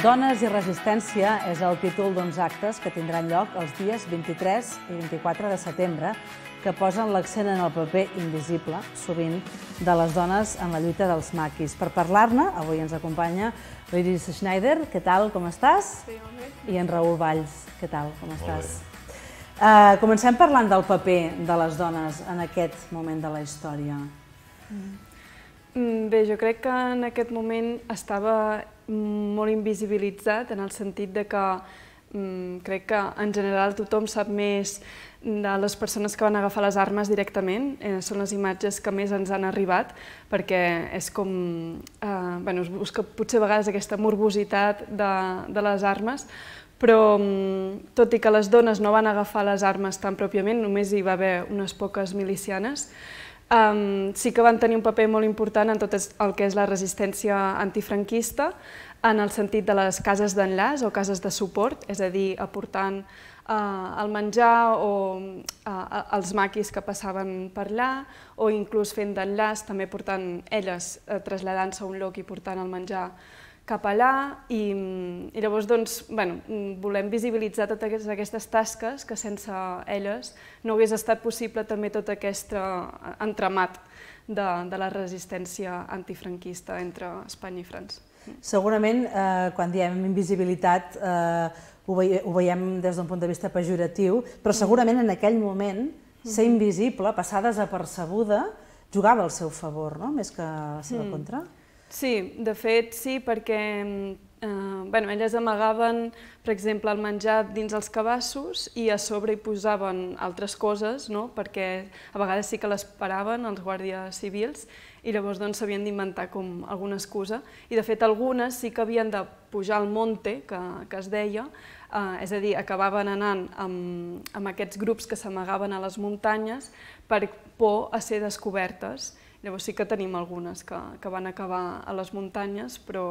Dones i resistència és el títol d'uns actes que tindran lloc els dies 23 i 24 de setembre que posen l'accent en el paper invisible, sovint, de les dones en la lluita dels maquis. Per parlar-ne, avui ens acompanya l'Iris Schneider. Què tal, com estàs? Sí, molt bé. I en Raül Valls. Què tal, com estàs? Uh, comencem parlant del paper de les dones en aquest moment de la història. Mm, Bé, jo crec que en aquest moment estava molt invisibilitzat en el sentit de que mm, crec que en general tothom sap més de les persones que van agafar les armes directament. Eh, són les imatges que més ens han arribat perquè és com... Eh, bueno, es busca potser a vegades aquesta morbositat de, de les armes, però mm, tot i que les dones no van agafar les armes tan pròpiament, només hi va haver unes poques milicianes, Um, sí que van tenir un paper molt important en tot el que és la resistència antifranquista, en el sentit de les cases d'enllaç o cases de suport, és a dir, aportant uh, el menjar o uh, els maquis que passaven per allà, o inclús fent d'enllaç, també portant elles, uh, traslladant-se a un lloc i portant el menjar cap allà i, i llavors doncs, bueno, volem visibilitzar totes aquestes tasques que sense elles no hagués estat possible també tot aquest entramat de, de la resistència antifranquista entre Espanya i França. Segurament, eh, quan diem invisibilitat, eh, ho, veiem, ho veiem des d'un punt de vista pejoratiu, però segurament en aquell moment ser invisible, passar desapercebuda, jugava al seu favor, no? més que a la seva contra. Sí, de fet sí, perquè eh, bueno, elles amagaven, per exemple, el menjar dins els cabassos i a sobre hi posaven altres coses, no? perquè a vegades sí que les paraven els guàrdies civils i llavors doncs s'havien d'inventar com alguna excusa. I de fet algunes sí que havien de pujar al monte, que, que es deia, eh, és a dir, acabaven anant amb, amb aquests grups que s'amagaven a les muntanyes per por a ser descobertes Llavors sí que tenim algunes que, que van acabar a les muntanyes, però,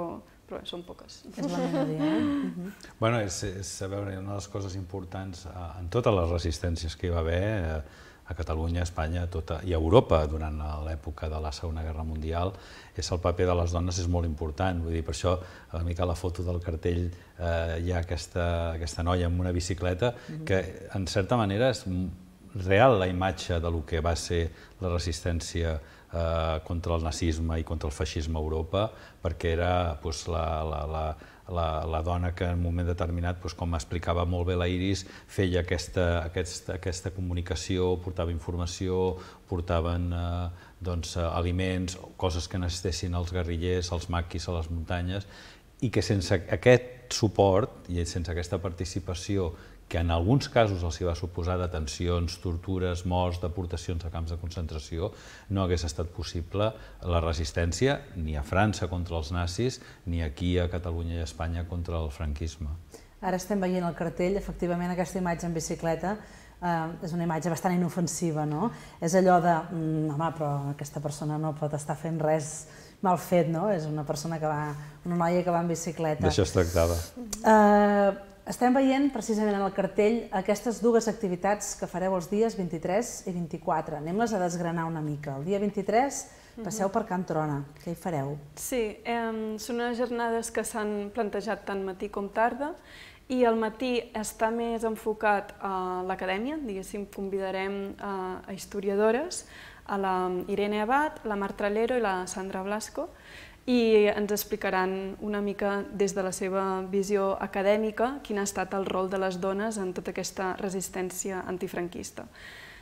però són poques. És la melodia, eh? Uh -huh. Bueno, és, és a veure, una de les coses importants eh, en totes les resistències que hi va haver eh, a Catalunya, a Espanya tota, i a Europa durant l'època de la Segona Guerra Mundial, és el paper de les dones és molt important. Vull dir, per això, a mica la foto del cartell eh, hi ha aquesta, aquesta noia amb una bicicleta, uh -huh. que en certa manera és real la imatge de lo que va ser la resistència eh, contra el nazisme i contra el feixisme a Europa, perquè era doncs, la, la, la, la, la dona que en un moment determinat, doncs, com explicava molt bé la Iris, feia aquesta, aquesta, aquesta comunicació, portava informació, portaven eh, doncs, aliments, coses que necessitessin els guerrillers, els maquis a les muntanyes, i que sense aquest suport i sense aquesta participació que en alguns casos els hi va suposar detencions, tortures, morts, deportacions a camps de concentració, no hagués estat possible la resistència ni a França contra els nazis, ni aquí a Catalunya i a Espanya contra el franquisme. Ara estem veient el cartell, efectivament aquesta imatge en bicicleta eh, és una imatge bastant inofensiva, no? És allò de, mm, home, però aquesta persona no pot estar fent res mal fet, no? És una persona que va, una noia que va en bicicleta. D'això es tractava. Eh, estem veient precisament en el cartell aquestes dues activitats que fareu els dies 23 i 24. Anem-les a desgranar una mica. El dia 23 passeu per Can Trona. Què hi fareu? Sí, eh, són unes jornades que s'han plantejat tant matí com tarda i el matí està més enfocat a l'acadèmia, diguéssim, convidarem a, a historiadores, a la Irene Abad, la Marta Lero i la Sandra Blasco, i ens explicaran una mica des de la seva visió acadèmica quin ha estat el rol de les dones en tota aquesta resistència antifranquista.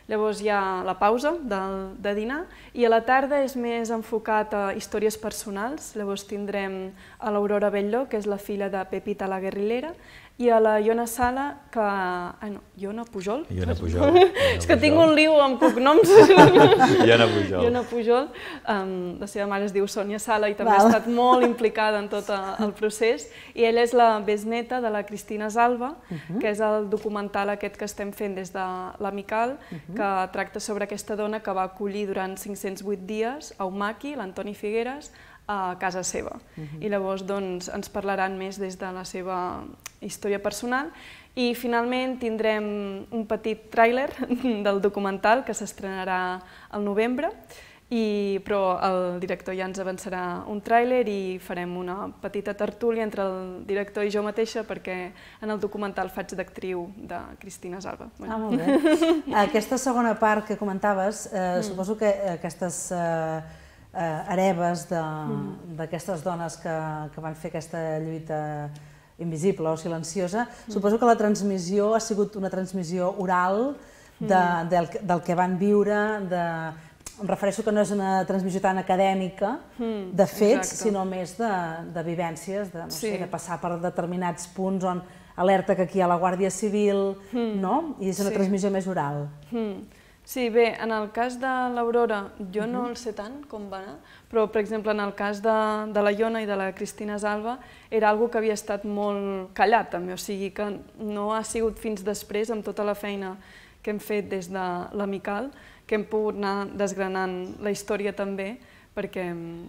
Llavors hi ha la pausa del, de dinar i a la tarda és més enfocat a històries personals. Llavors tindrem a l'Aurora Bello, que és la filla de Pepita la guerrillera, i a la Iona Sala, que... Ah, no, Iona Pujol? Iona Pujol. és que tinc un liu amb cognoms. Iona Pujol. Iona Pujol. Um, la seva mare es diu Sònia Sala i també Val. ha estat molt implicada en tot el procés. I ella és la besneta de la Cristina Salva, uh -huh. que és el documental aquest que estem fent des de l'Amical, uh -huh. que tracta sobre aquesta dona que va acollir durant 508 dies a Umaki, l'Antoni Figueres, a casa seva. Uh -huh. I llavors doncs, ens parlaran més des de la seva història personal i finalment tindrem un petit tràiler del documental que s'estrenarà al novembre i, però el director ja ens avançarà un tràiler i farem una petita tertúlia entre el director i jo mateixa perquè en el documental faig d'actriu de Cristina Salva. Bueno. Ah, molt bé. Aquesta segona part que comentaves, eh, mm. suposo que aquestes eh, eh, hereves mm. d'aquestes mm. dones que, que van fer aquesta lluita invisible o silenciosa, mm. suposo que la transmissió ha sigut una transmissió oral de, mm. del, del que van viure, de, em refereixo que no és una transmissió tan acadèmica mm, de fets, exacte. sinó més de, de vivències, de, no sí. sé, de passar per determinats punts on alerta que aquí hi ha la Guàrdia Civil, mm, no? I és una sí. transmissió més oral. Mm. Sí, bé, en el cas de l'Aurora jo no el sé tant com va anar, però per exemple en el cas de, de la Iona i de la Cristina Salva era algo que havia estat molt callat també, o sigui que no ha sigut fins després amb tota la feina que hem fet des de l'Amical que hem pogut anar desgranant la història també, perquè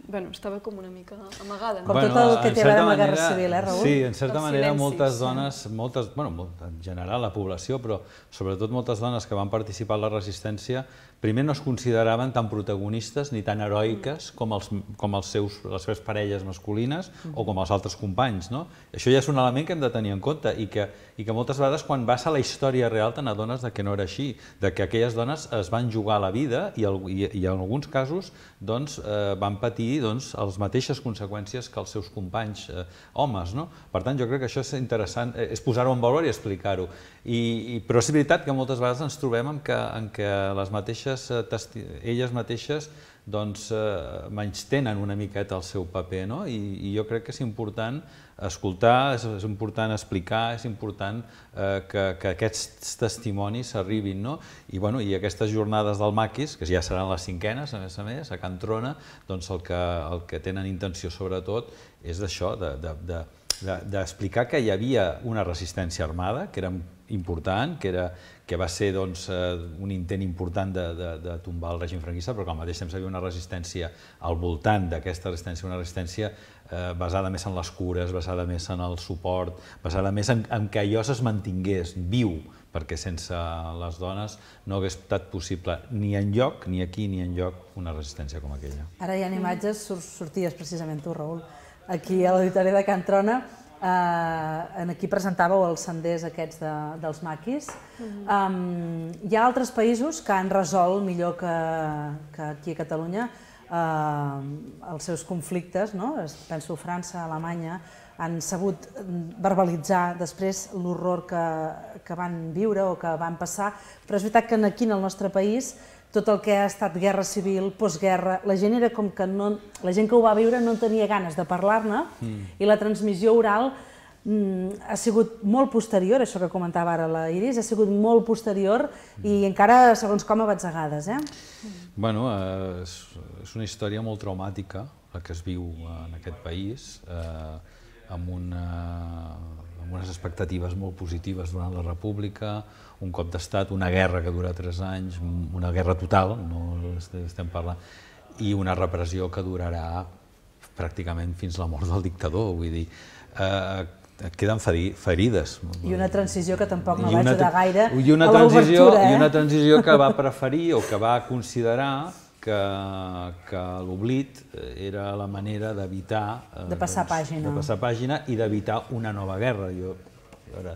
bueno, estava com una mica amagada. Com bueno, tot el que té a veure amb la Guerra Civil, eh, Raül? Sí, en certa Els manera silencis, moltes dones, moltes, bueno, en general la població, però sobretot moltes dones que van participar en la resistència, primer no es consideraven tan protagonistes ni tan heroiques com, els, com els seus, les seves parelles masculines o com els altres companys. No? Això ja és un element que hem de tenir en compte i que, i que moltes vegades quan vas a la història real te n'adones que no era així, de que aquelles dones es van jugar la vida i, el, i, i en alguns casos doncs, eh, van patir doncs, les mateixes conseqüències que els seus companys eh, homes. No? Per tant, jo crec que això és interessant, eh, és posar-ho en valor i explicar-ho. I, i, però és veritat que moltes vegades ens trobem en que, en que les mateixes, eh, elles mateixes doncs, eh, menys tenen una miqueta el seu paper, no? I, i jo crec que és important escoltar, és, és important explicar, és important eh, que, que aquests testimonis arribin, no? I, bueno, i aquestes jornades del Maquis, que ja seran les cinquenes, a més a més, a Can Trona, doncs el que, el que tenen intenció sobretot és d'això, d'explicar de, de, de, que hi havia una resistència armada, que era important, que, era, que va ser doncs, eh, un intent important de, de, de tombar el règim franquista, però que al mateix temps havia una resistència al voltant d'aquesta resistència, una resistència eh, basada més en les cures, basada més en el suport, basada més en, en que allò es mantingués viu, perquè sense les dones no hagués estat possible ni en lloc, ni aquí, ni en lloc, una resistència com aquella. Ara hi ha imatges, sorties precisament tu, Raül, aquí a l'Auditori de Can Trona, eh, en aquí presentàveu els senders aquests de, dels maquis. Uh -huh. um, hi ha altres països que han resolt millor que, que aquí a Catalunya eh, els seus conflictes, no? penso França, Alemanya, han sabut verbalitzar després l'horror que, que van viure o que van passar, però és veritat que aquí en el nostre país tot el que ha estat guerra civil, postguerra, la gent era com que no, la gent que ho va viure no tenia ganes de parlar-ne mm. i la transmissió oral mm, ha sigut molt posterior, això que comentava ara la Iris, ha sigut molt posterior mm. i encara segons com a batzegades. Eh? Bueno, eh, és, és una història molt traumàtica la que es viu en aquest país, eh, amb, una, amb unes expectatives molt positives durant la República, un cop d'estat, una guerra que dura tres anys, una guerra total, no estem parlant, i una repressió que durarà pràcticament fins la mort del dictador, vull dir, eh, queden ferides. I una transició que tampoc no va ajudar gaire i una a transició, eh? I una transició que va preferir o que va considerar que, que l'oblit era la manera d'evitar... Eh, de passar doncs, pàgina. De passar pàgina i d'evitar una nova guerra. Jo, ara,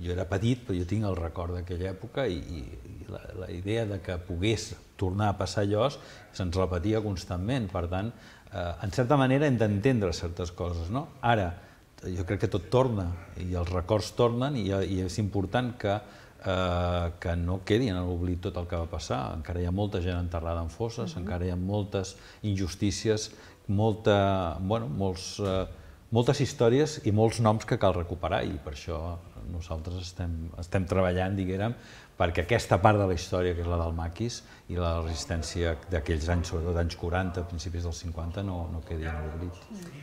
jo era petit, però jo tinc el record d'aquella època i, i la, la idea de que pogués tornar a passar allò se'ns repetia constantment. Per tant, eh, en certa manera hem d'entendre certes coses. No? Ara, jo crec que tot torna i els records tornen i, i és important que, eh, que no quedi en l'oblit tot el que va passar. Encara hi ha molta gent enterrada en fosses, uh -huh. encara hi ha moltes injustícies, molta, bueno, molts, eh, moltes històries i molts noms que cal recuperar i per això nosaltres estem, estem treballant, diguérem, perquè aquesta part de la història, que és la del maquis, i la resistència d'aquells anys, sobretot anys 40, principis dels 50, no, no quedi en l'oblit.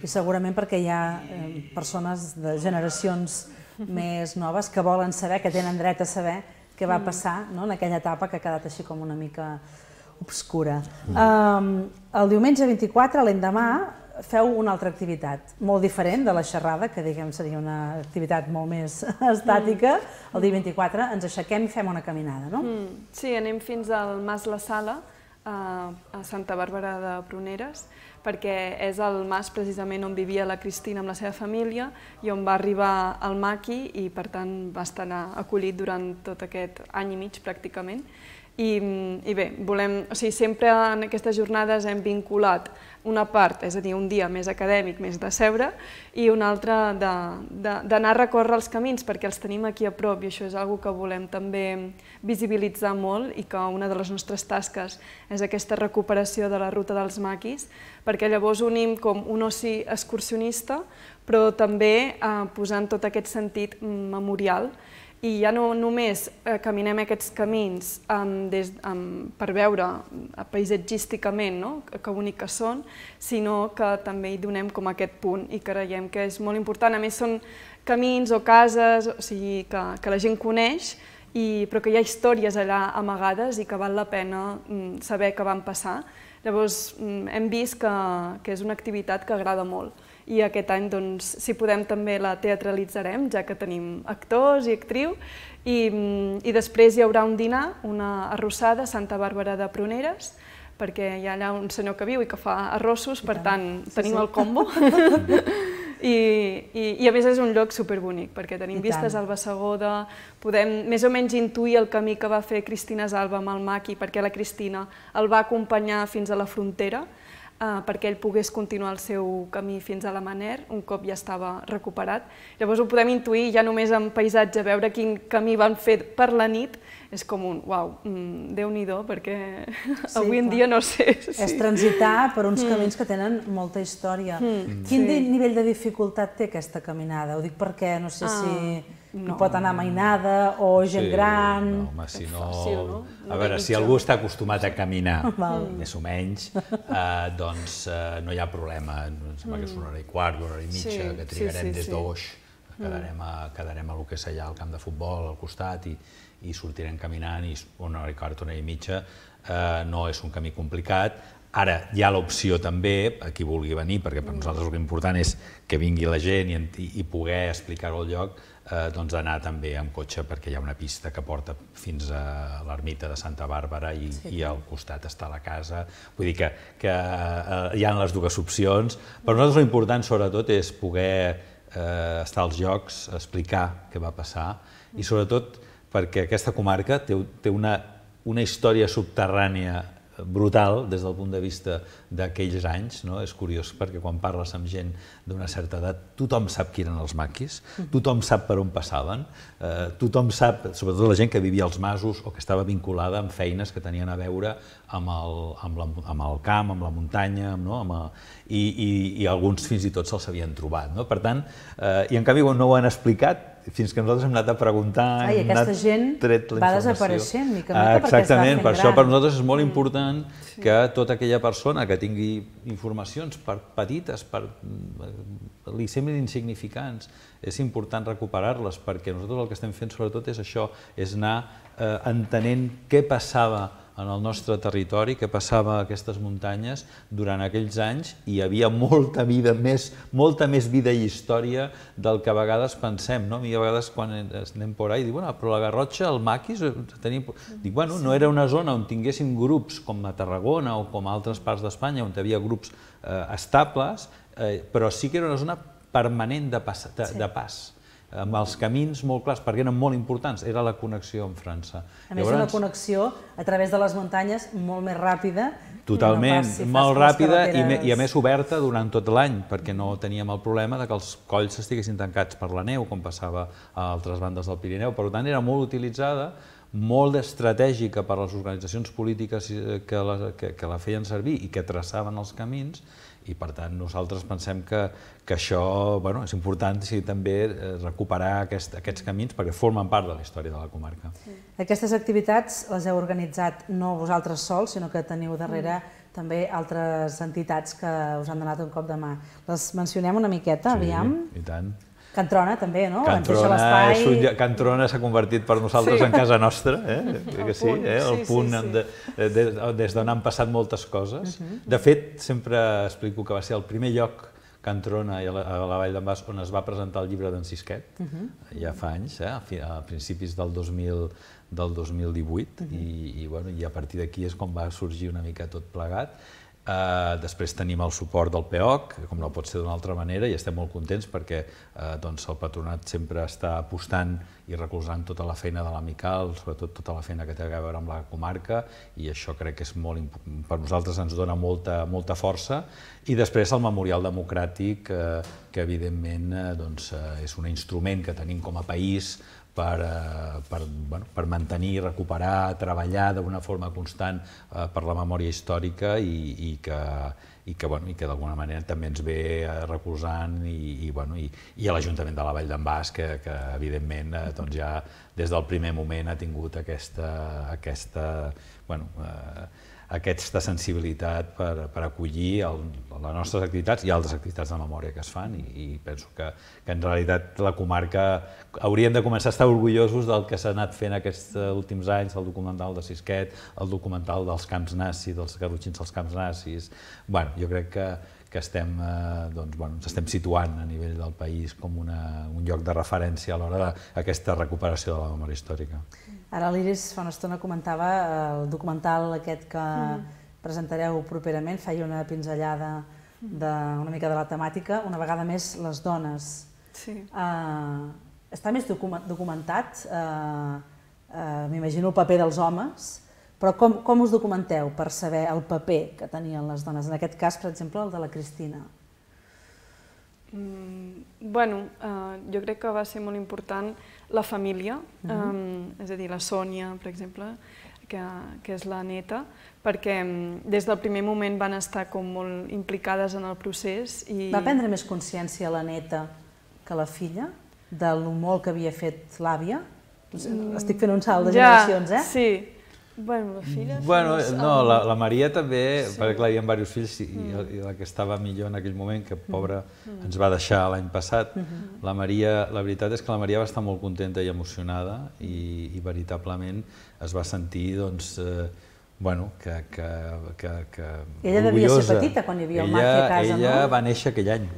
I segurament perquè hi ha eh, persones de generacions més noves que volen saber, que tenen dret a saber què va passar no, en aquella etapa que ha quedat així com una mica obscura. Mm. Um, el diumenge 24, l'endemà, feu una altra activitat, molt diferent de la xerrada, que diguem seria una activitat molt més estàtica. El dia 24 ens aixequem i fem una caminada, no? Mm. Sí, anem fins al Mas La Sala, a Santa Bàrbara de Pruneres, perquè és el mas precisament on vivia la Cristina amb la seva família i on va arribar el maqui i per tant va estar acollit durant tot aquest any i mig pràcticament. I, i bé, volem, o sigui, sempre en aquestes jornades hem vinculat una part, és a dir, un dia més acadèmic, més de seure, i una altra d'anar a recórrer els camins, perquè els tenim aquí a prop, i això és una que volem també visibilitzar molt, i que una de les nostres tasques és aquesta recuperació de la ruta dels maquis, perquè llavors unim com un oci excursionista, però també eh, posant tot aquest sentit memorial, i ja no només eh, caminem aquests camins um, des, um, per veure uh, paisatgísticament no? que bonic que són, sinó que també hi donem com aquest punt i creiem que és molt important. A més, són camins o cases o sigui, que, que la gent coneix, i, però que hi ha històries allà amagades i que val la pena um, saber què van passar. Llavors, um, hem vist que, que és una activitat que agrada molt i aquest any, doncs, si podem, també la teatralitzarem, ja que tenim actors i actriu, i, i després hi haurà un dinar, una arrossada a Santa Bàrbara de Pruneres, perquè hi ha allà un senyor que viu i que fa arrossos, per tant, sí, tenim sí. el combo. I, i, I a més és un lloc superbonic, perquè tenim I vistes tant. al Bassagoda, podem més o menys intuir el camí que va fer Cristina Salva amb el maqui, perquè la Cristina el va acompanyar fins a la frontera, eh, perquè ell pogués continuar el seu camí fins a la Maner, un cop ja estava recuperat. Llavors ho podem intuir ja només en paisatge, veure quin camí van fer per la nit, és com un, uau, mm, déu-n'hi-do, perquè sí, avui en dia no sé. Sí. És transitar per uns mm. camins que tenen molta història. Mm. Quin sí. nivell de dificultat té aquesta caminada? Ho dic perquè no sé ah. si no. Hi pot anar mainada o gent sí, gran... No, home, si no... Fàcil, no? A veure, si algú està acostumat a caminar, Val. més o menys, eh, doncs eh, no hi ha problema. Em sembla que és una hora i quart, una hora i mitja, sí, que trigarem sí, sí, des d'Oix, mm. quedarem, a, quedarem a lo que és allà al camp de futbol, al costat, i, i sortirem caminant, i una hora i quart, una hora i mitja, eh, no és un camí complicat, Ara, hi ha l'opció també, a qui vulgui venir, perquè per nosaltres el que important és que vingui la gent i, i poder explicar-ho al lloc, eh, doncs anar també amb cotxe perquè hi ha una pista que porta fins a l'ermita de Santa Bàrbara i, sí. i al costat està la casa. Vull dir que, que eh, hi ha les dues opcions. Per nosaltres l'important sobretot és poder eh, estar als llocs, explicar què va passar i sobretot perquè aquesta comarca té, té una, una història subterrània brutal des del punt de vista d'aquells anys. No? És curiós perquè quan parles amb gent d'una certa edat, tothom sap qui eren els maquis, tothom sap per on passaven, eh, tothom sap, sobretot la gent que vivia als masos o que estava vinculada amb feines que tenien a veure amb el, amb la, amb el camp, amb la muntanya, no? amb el, i, i, i alguns fins i tot se'ls havien trobat. No? Per tant, eh, i en canvi no ho han explicat, fins que nosaltres hem anat a preguntar... Ai, hem aquesta gent tret va desapareixent mica mica ah, Exactament, per això per nosaltres és molt mm. important que tota aquella persona que tingui informacions per petites, per, mm, li semblin insignificants, és important recuperar-les perquè nosaltres el que estem fent sobretot és això, és anar eh, entenent què passava en el nostre territori, que passava a aquestes muntanyes durant aquells anys i hi havia molta vida més, molta més vida i història del que a vegades pensem, no? A vegades quan anem por ahí, dic, bueno, però la Garrotxa, el Maquis, eh, tenim... Dic, bueno, no era una zona on tinguéssim grups com a Tarragona o com a altres parts d'Espanya, on hi havia grups eh, estables, eh, però sí que era una zona permanent de pas. De, sí. de pas amb els camins molt clars, perquè eren molt importants, era la connexió amb França. A més, Llavors, una connexió a través de les muntanyes molt més ràpida. Totalment, no si molt ràpida i, i a més oberta durant tot l'any, perquè no teníem el problema de que els colls estiguessin tancats per la neu, com passava a altres bandes del Pirineu. Per tant, era molt utilitzada, molt estratègica per a les organitzacions polítiques que la, que, que la feien servir i que traçaven els camins, i per tant nosaltres pensem que, que això bueno, és important sí, també eh, recuperar aquest, aquests camins perquè formen part de la història de la comarca. Sí. Aquestes activitats les heu organitzat no vosaltres sols, sinó que teniu darrere mm. també altres entitats que us han donat un cop de mà. Les mencionem una miqueta, sí, aviam? i tant. Cantrona també, no? Cantrona, un, Cantrona s'ha convertit per nosaltres sí. en casa nostra, eh? que sí, eh? el punt sí, sí, sí. De, de, des d'on han passat moltes coses. Uh -huh. De fet, sempre explico que va ser el primer lloc Can Trona i a la, a la Vall d'en Bas, on es va presentar el llibre d'en Sisquet, uh -huh. ja fa anys, eh, a principis del 2000, del 2018, uh -huh. i, i, bueno, i a partir d'aquí és com va sorgir una mica tot plegat. Uh, després tenim el suport del PEOC, com no pot ser d'una altra manera, i estem molt contents perquè uh, doncs el patronat sempre està apostant i recolzant tota la feina de l'Amical, sobretot tota la feina que té a veure amb la comarca, i això crec que és molt, per nosaltres ens dona molta, molta força. I després el Memorial Democràtic, uh, que evidentment doncs, és un instrument que tenim com a país per, eh, per, bueno, per mantenir, recuperar, treballar d'una forma constant eh, per la memòria històrica i, i que, i que, bueno, i que d'alguna manera també ens ve eh, recolzant i, i, bueno, i, i a l'Ajuntament de la Vall d'en Bas, que, que evidentment eh, doncs ja des del primer moment ha tingut aquesta, aquesta bueno, eh, aquesta sensibilitat per, per acollir el, les nostres activitats i altres activitats de memòria que es fan i, i penso que, que en realitat la comarca hauríem de començar a estar orgullosos del que s'ha anat fent aquests últims anys, el documental de Sisquet, el documental dels camps nazis, dels garrotxins dels camps nazis... Bueno, jo crec que, que estem, eh, doncs, bueno, ens estem situant a nivell del país com una, un lloc de referència a l'hora d'aquesta recuperació de la memòria històrica. Ara l'Iris fa una estona comentava el documental aquest que mm. presentareu properament, feia una pinzellada de, una mica de la temàtica, una vegada més les dones. Sí. Uh, està més documentat, uh, uh, m'imagino el paper dels homes, però com, com us documenteu per saber el paper que tenien les dones? En aquest cas, per exemple, el de la Cristina. Mm, bueno, uh, jo crec que va ser molt important la família, uh -huh. um, és a dir, la Sònia, per exemple, que, que és la neta, perquè des del primer moment van estar com molt implicades en el procés. I... Va prendre més consciència la neta que la filla de lo molt que havia fet l'àvia? Mm, Estic fent un salt de ja, generacions, eh? Sí, Bueno, la filla... Bueno, no, la, la Maria també, sí. perquè clar, hi ha diversos fills i, mm. i la que estava millor en aquell moment, que pobra mm. ens va deixar l'any passat, mm -hmm. la Maria, la veritat és que la Maria va estar molt contenta i emocionada i, i veritablement es va sentir, doncs, eh, bueno, que, que, que, que Ella devia ser petita quan hi havia el ella, a casa, ella no? Ella va néixer aquell any.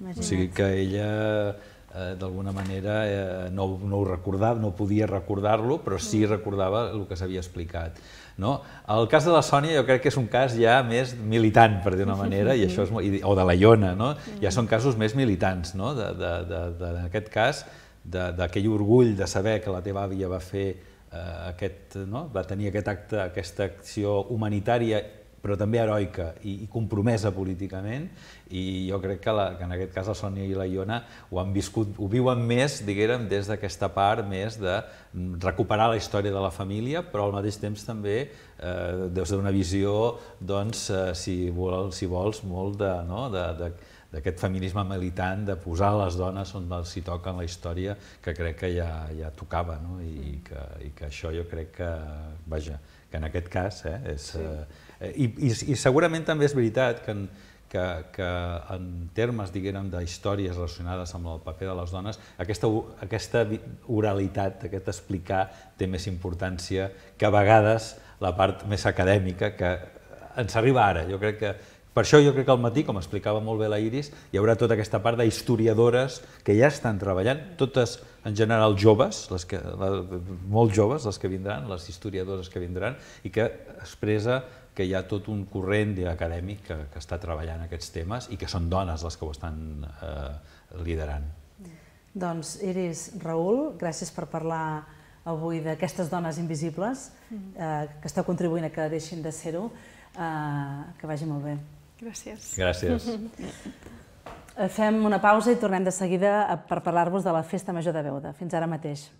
Imagina't. O sigui que ella eh, d'alguna manera eh, no, no ho recordava, no podia recordar-lo, però sí mm. recordava el que s'havia explicat. No? El cas de la Sònia jo crec que és un cas ja més militant, per dir una manera, i això és, o de la Iona, no? ja són casos més militants. No? De, de, de, de, en aquest cas, d'aquell orgull de saber que la teva àvia va fer eh, aquest, no? va tenir aquest acte, aquesta acció humanitària però també heroica i, i compromesa políticament, i jo crec que, la, que en aquest cas la Sònia i la Iona ho han viscut, ho viuen més, diguérem, des d'aquesta part més de recuperar la història de la família, però al mateix temps també eh, des d'una visió, doncs, eh, si, vol, si vols, molt de, no? de, de, d'aquest feminisme militant, de posar les dones on s'hi toca en la història, que crec que ja, ja tocava, no? I, que, i que això jo crec que, vaja, que en aquest cas eh, és, sí. eh, I, i, I segurament també és veritat que, en, que, que en termes, diguem, de històries relacionades amb el paper de les dones, aquesta, aquesta oralitat, aquest explicar, té més importància que a vegades la part més acadèmica que ens arriba ara. Jo crec que per això jo crec que al matí, com explicava molt bé la Iris, hi haurà tota aquesta part d'historiadores que ja estan treballant, totes en general joves, les que, la, molt joves, les que vindran, les historiadores que vindran, i que expressa que hi ha tot un corrent acadèmic que, que està treballant aquests temes i que són dones les que ho estan eh, liderant. Doncs Iris, Raül, gràcies per parlar avui d'aquestes dones invisibles eh, que esteu contribuint a que deixin de ser-ho. Eh, que vagi molt bé. Gràcies. Gràcies. Fem una pausa i tornem de seguida per parlar-vos de la Festa Major de Beuda. Fins ara mateix.